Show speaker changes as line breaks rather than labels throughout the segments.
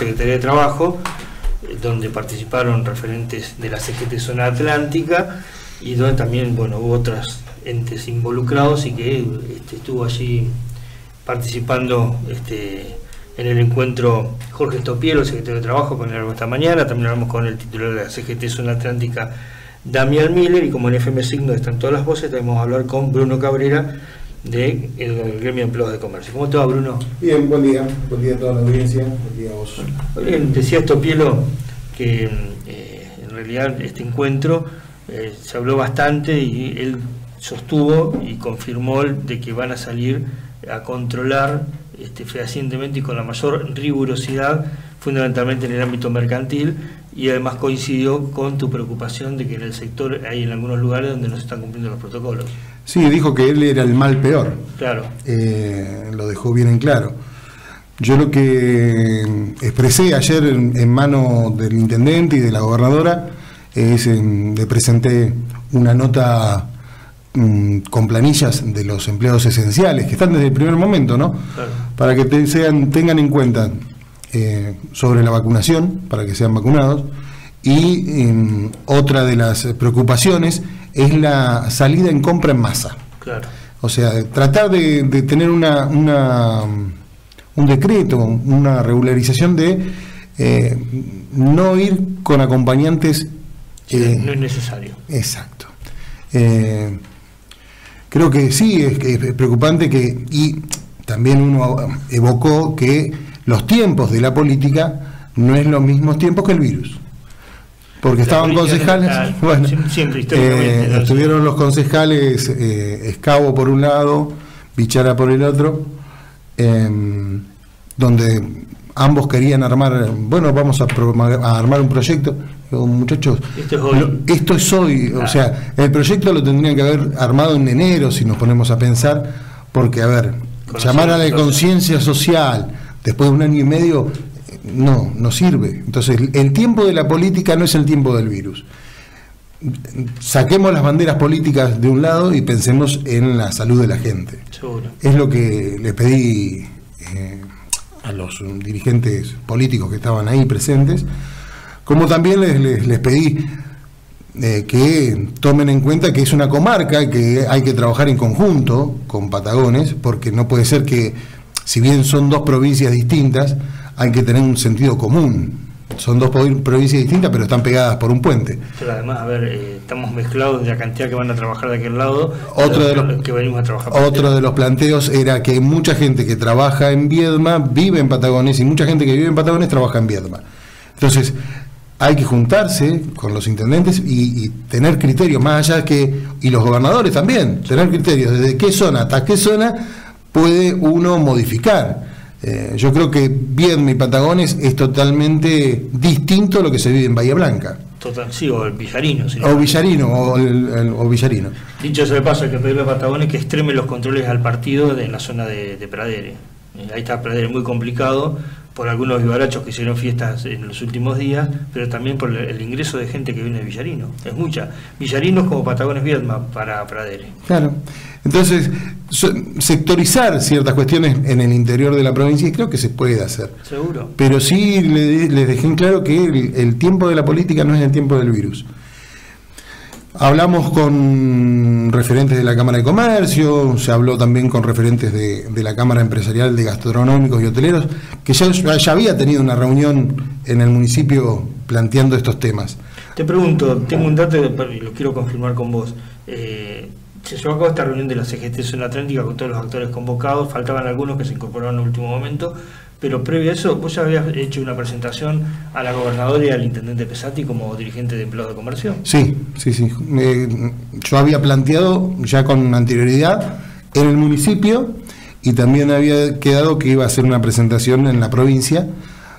Secretaría de Trabajo, donde participaron referentes de la CGT Zona Atlántica y donde también bueno, hubo otros entes involucrados y que este, estuvo allí participando este, en el encuentro Jorge Estopiero, el secretario de Trabajo, con él esta mañana, también hablamos con el titular de la CGT Zona Atlántica, Damián Miller, y como en FM Signo están todas las voces, tenemos a hablar con Bruno Cabrera, del de Gremio de Empleados de Comercio. ¿Cómo te va, Bruno?
Bien, buen día. Buen día a toda la audiencia. Buen día a vos.
Bien, decía Estopielo que eh, en realidad este encuentro eh, se habló bastante y él sostuvo y confirmó de que van a salir a controlar este, fehacientemente y con la mayor rigurosidad, fundamentalmente en el ámbito mercantil, y además coincidió con tu preocupación de que en el sector hay en algunos lugares donde no se están cumpliendo los protocolos.
Sí, dijo que él era el mal peor.
Claro.
Eh, lo dejó bien en claro. Yo lo que expresé ayer en, mano del intendente y de la gobernadora es, le presenté una nota mm, con planillas de los empleados esenciales, que están desde el primer momento, ¿no? Para que sean, tengan en cuenta eh, sobre la vacunación, para que sean vacunados, y em, otra de las preocupaciones es la salida en compra en masa.
Claro.
O sea, tratar de, tener una un decreto, una regularización de eh, no ir con acompañantes.
Eh, no es necesario.
Exacto. Eh, creo que sí, es, es, preocupante que, y también uno evocó que los tiempos de la política no es los mismos tiempos que el virus. Porque estaban concejales, bueno, siempre, estuvieron los concejales Escabo por un lado, Bichara por el otro, Em, donde ambos querían armar, bueno, vamos a, armar un proyecto. muchachos, esto es hoy. o sea, el proyecto lo tendrían que haber armado en enero si nos ponemos a pensar, porque, a ver, llamar a la conciencia social después de un año y medio, no, no sirve. Entonces, el tiempo de la política no es el tiempo del virus saquemos las banderas políticas de un lado y pensemos en la salud de la gente. Es lo que le pedí eh, a los dirigentes políticos que estaban ahí presentes, como también les, pedí eh, que tomen en cuenta que es una comarca, que hay que trabajar en conjunto con Patagones, porque no puede ser que, si bien son dos provincias distintas, hay que tener un sentido común son dos provincias distintas, pero están pegadas por un puente.
Pero además, a ver, eh, estamos mezclados de la cantidad que van a trabajar de aquel lado,
otro de los, que venimos a trabajar. Otro de los planteos era que mucha gente que trabaja en Viedma vive en Patagones y mucha gente que vive en Patagones trabaja en Viedma. Entonces, hay que juntarse con los intendentes y, y, tener criterios, más allá que, y los gobernadores también, tener criterios desde qué zona hasta qué zona puede uno modificar. Eh, yo creo que Viedma y Patagones es totalmente distinto a lo que se vive en Bahía Blanca.
Total, sí, o el Villarino.
o Villarino, o, el, Villarino.
Dicho sea de paso, hay que pedirle a Patagones que extreme los controles al partido en la zona de, Pradere. Eh, ahí está Pradere muy complicado por algunos vivarachos que hicieron fiestas en los últimos días, pero también por el ingreso de gente que viene de Villarino. Es mucha. Villarinos como Patagones Viedma para Pradere.
Claro. Entonces, sectorizar ciertas cuestiones en el interior de la provincia y creo que se puede hacer.
Seguro.
Pero sí les dejé en claro que el, tiempo de la política no es el tiempo del virus. Hablamos con referentes de la Cámara de Comercio, se habló también con referentes de, la Cámara Empresarial de Gastronómicos y Hoteleros, que ya, ya, había tenido una reunión en el municipio planteando estos temas.
Te pregunto, tengo un dato y lo quiero confirmar con vos. Eh, se llevó a cabo esta reunión de la CGT Zona Atlántica con todos los actores convocados, faltaban algunos que se incorporaron en el último momento, pero previo a eso, vos ya habías hecho una presentación a la gobernadora y al intendente Pesati como dirigente de empleados de comercio.
Sí, sí, sí. yo había planteado ya con anterioridad en el municipio y también había quedado que iba a hacer una presentación en la provincia,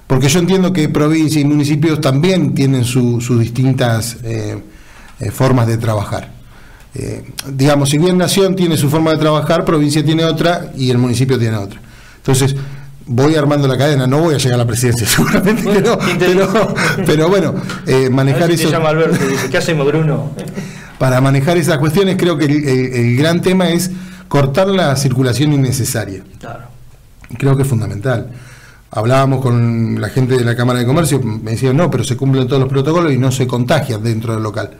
porque yo entiendo que provincia y municipios también tienen sus distintas eh, eh, formas de trabajar. Eh, digamos, si bien Nación tiene su forma de trabajar, provincia tiene otra y el municipio tiene otra. Entonces, voy armando la cadena, no voy a llegar a la presidencia, seguramente no, pero, bueno, eh, manejar eso.
¿qué hacemos, Bruno?
Para manejar esas cuestiones, creo que el, gran tema es cortar la circulación innecesaria.
Claro.
Creo que es fundamental. hablábamos con la gente de la Cámara de Comercio, me decían, no, pero se cumplen todos los protocolos y no se contagia dentro del local.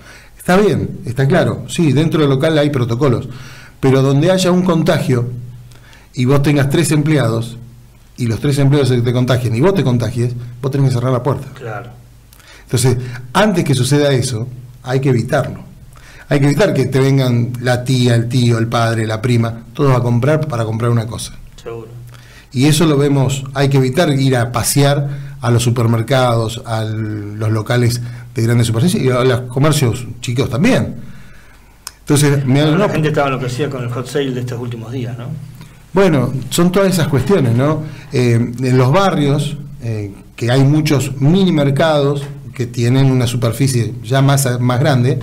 Está bien, está claro, sí, dentro del local hay protocolos, pero donde haya un contagio y vos tengas tres empleados y los tres empleados se te contagien y vos te contagies, vos tenés que cerrar la puerta.
Claro.
Entonces, antes que suceda eso, hay que evitarlo. Hay que evitar que te vengan la tía, el tío, el padre, la prima, todos a comprar para comprar una cosa.
Seguro.
Y eso lo vemos, hay que evitar ir a pasear a los supermercados, a los locales de grandes superficies y a los comercios chicos también.
Entonces, me, la gente estaba enloquecida con el hot sale de estos últimos días, ¿no?
Bueno, son todas esas cuestiones, ¿no? Eh, en los barrios, eh, que hay muchos mini mercados que tienen una superficie ya más, más grande,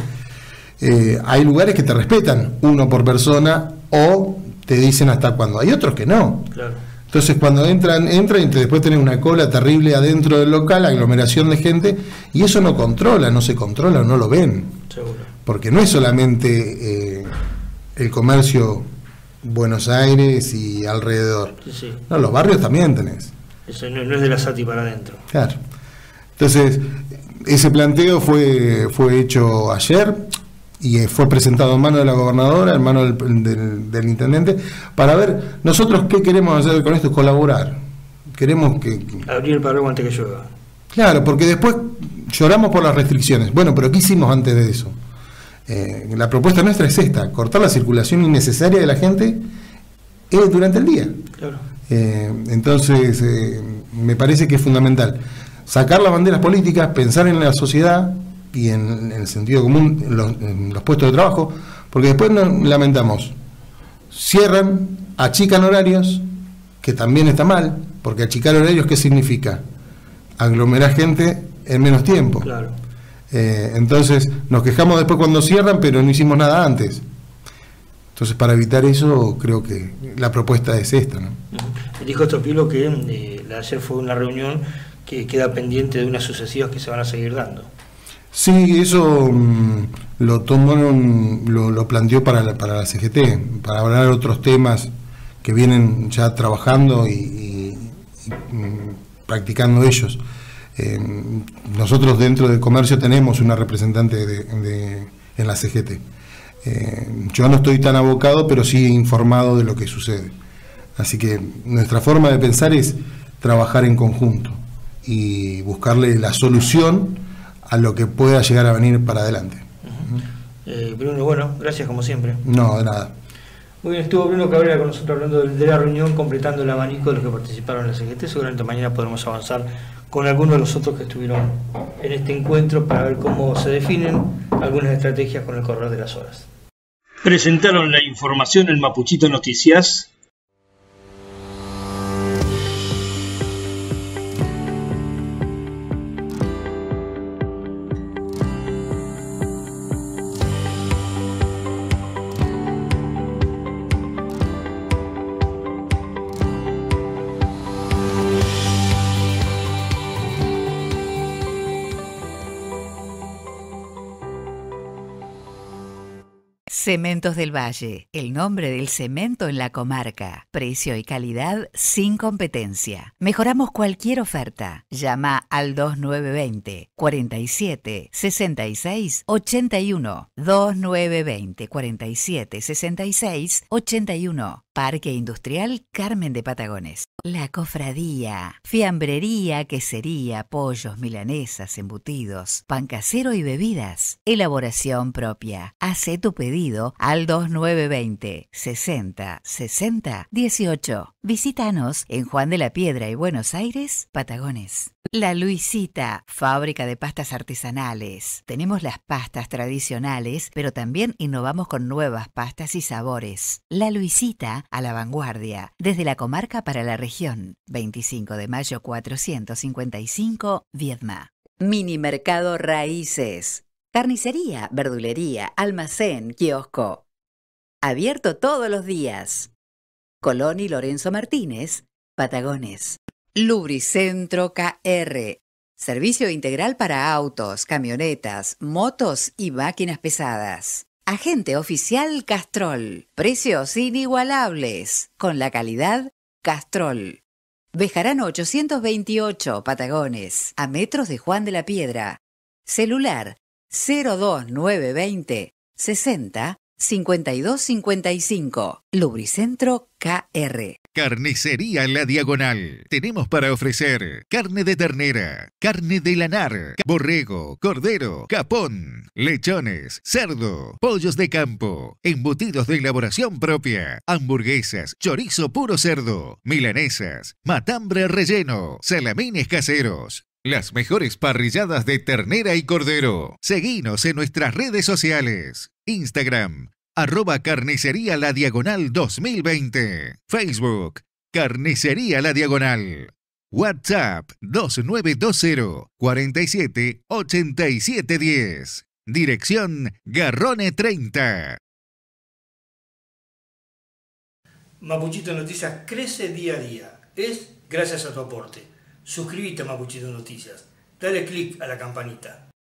eh, hay lugares que te respetan, uno por persona, o te dicen hasta cuándo. Hay otros que no. Claro. Entonces cuando entran, entran y después tienen una cola terrible adentro del local, aglomeración de gente, y eso no controla, no se controla, no lo ven. Seguro. Porque no es solamente eh, el comercio Buenos Aires y alrededor. No, los barrios también tenés.
Eso no, es de la SATI para adentro.
Claro. Entonces, ese planteo fue, fue hecho ayer y eh, fue presentado en mano de la gobernadora, en mano del, intendente, para ver nosotros qué queremos hacer con esto, colaborar. Queremos que...
Abrir el paraguas antes que llueva.
Claro, porque después lloramos por las restricciones. Bueno, pero ¿qué hicimos antes de eso? Eh, la propuesta nuestra es esta, cortar la circulación innecesaria de la gente eh, durante el día. Claro. entonces, me parece que es fundamental sacar las banderas políticas, pensar en la sociedad, y en, el sentido común en los, puestos de trabajo, porque después nos lamentamos, cierran, achican horarios, que también está mal, porque achicar horarios, ¿qué significa? Aglomerar gente en menos tiempo. Claro. Eh, entonces nos quejamos después cuando cierran, pero no hicimos nada antes. Entonces, para evitar eso, creo que la propuesta es esta. ¿no?
Dijo Tropilo que eh, ayer fue una reunión que queda pendiente de unas sucesivas que se van a seguir dando.
Sí, eso mm, lo tomaron, lo, planteó para la, para la CGT, para hablar de otros temas que vienen ya trabajando y, mm, practicando ellos. Eh, nosotros dentro del comercio tenemos una representante de, en la CGT. Eh, yo no estoy tan abocado, pero sí informado de lo que sucede. Así que nuestra forma de pensar es trabajar en conjunto y buscarle la solución a lo que pueda llegar a venir para adelante.
Eh, Bruno, bueno, gracias como siempre.
No, de nada.
Muy bien, estuvo Bruno Cabrera con nosotros hablando de, la reunión, completando el abanico de los que participaron en la CGT. Seguramente mañana podremos avanzar con algunos de los otros que estuvieron en este encuentro para ver cómo se definen algunas estrategias con el correr de las horas. Presentaron la información en Mapuchito Noticias
Cementos del Valle, el nombre del cemento en la comarca. Precio y calidad sin competencia. Mejoramos cualquier oferta. Llama al 2920 47 66 81. 2920 47 66 81. Parque Industrial Carmen de Patagones. La cofradía, fiambrería, quesería, pollos, milanesas, embutidos, pan casero y bebidas. Elaboración propia. Hace tu pedido al 2920 60 60 18. Visítanos en Juan de la Piedra y Buenos Aires, Patagones. La Luisita, fábrica de pastas artesanales. Tenemos las pastas tradicionales, pero también innovamos con nuevas pastas y sabores. La Luisita, a la vanguardia, desde la comarca para la región. 25 de mayo 455, Viedma. Mini Mercado Raíces. Carnicería, verdulería, almacén, kiosco. Abierto todos los días. Colón y Lorenzo Martínez, Patagones. Lubricentro KR. Servicio integral para autos, camionetas, motos y máquinas pesadas. Agente oficial Castrol. Precios inigualables. Con la calidad Castrol. Bejarano 828, Patagones, a metros de Juan de la Piedra. Celular 02920 60 5255. Lubricentro KR.
Carnicería La Diagonal. Tenemos para ofrecer carne de ternera, carne de lanar, borrego, cordero, capón, lechones, cerdo, pollos de campo, embutidos de elaboración propia, hamburguesas, chorizo puro cerdo, milanesas, matambre relleno, salamines caseros. Las mejores parrilladas de ternera y cordero. Seguinos en nuestras redes sociales. Instagram, arroba carnicería la diagonal 2020. Facebook, carnicería la diagonal. WhatsApp 2920 47 87 10. Dirección Garrone 30.
Mapuchito Noticias crece día a día. Es gracias a tu aporte. Suscríbete a Mapuchito Noticias. Dale click a la campanita.